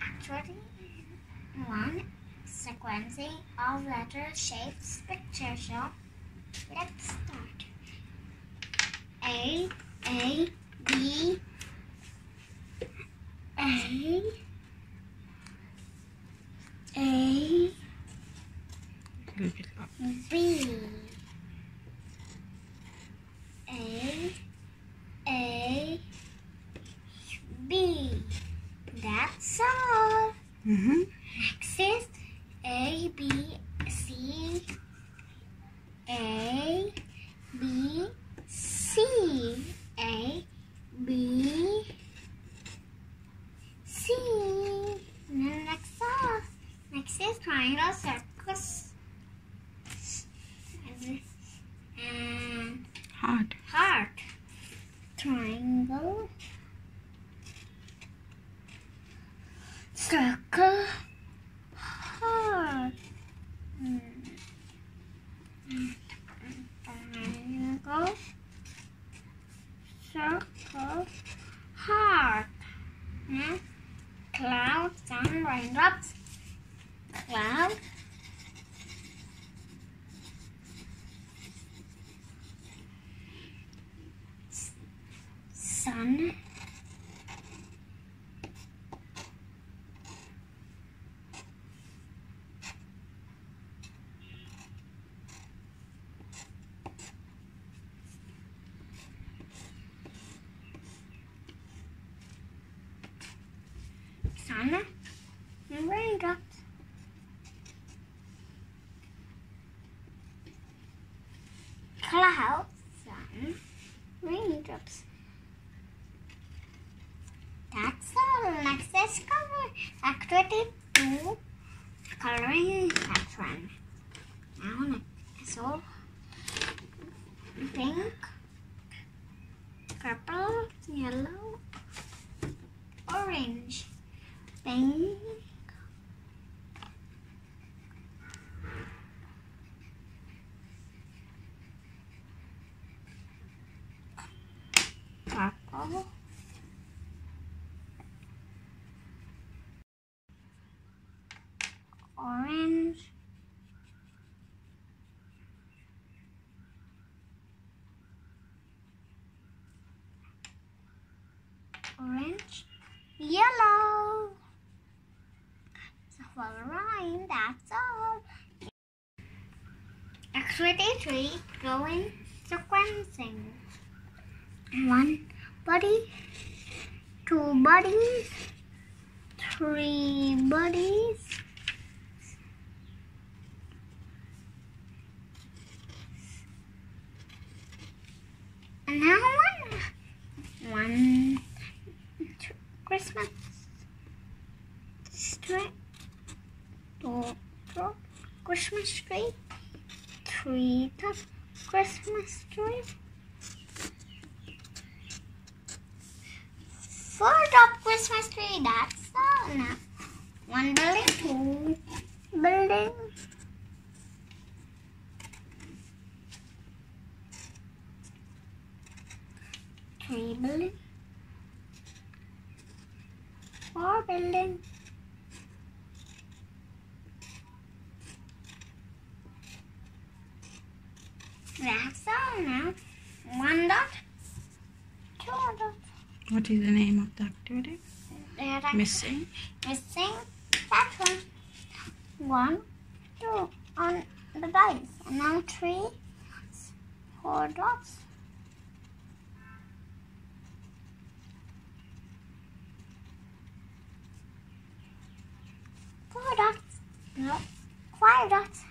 Actually, one sequencing of letter shapes picture show. Let's start. A, A, B, A, A, Little bit up. B, A, A, B. That's all. Mm-hmm. Next is A, B, C, A, B, C, A, B, C. And then next all. Next is triangle, circles, and Hard. heart. Triangle, circle, heart. Triangle, circle, heart. And clouds and raindrops. Cloud. Sun. Sun and raindrops. Clouds, sun, raindrops. That's all. Next is color. Activity 2. Coloring section. Now next. So, pink, purple, yellow, orange, pink, orange, orange, yellow. So for Ryan, that's all. Activity 3, drawing sequencing. One body, two buddies, three buddies, and now one, one t- Christmas tree, two, two Christmas tree, three Christmas tree. Four top Christmas tree, that's all now. One building, two building. Three building. Four building. That's all now. One dot, two dots. What is the name of the activity? Are Missing. missing that one. One, two on the dice. And now three, four dots. Four dots. No, five dots.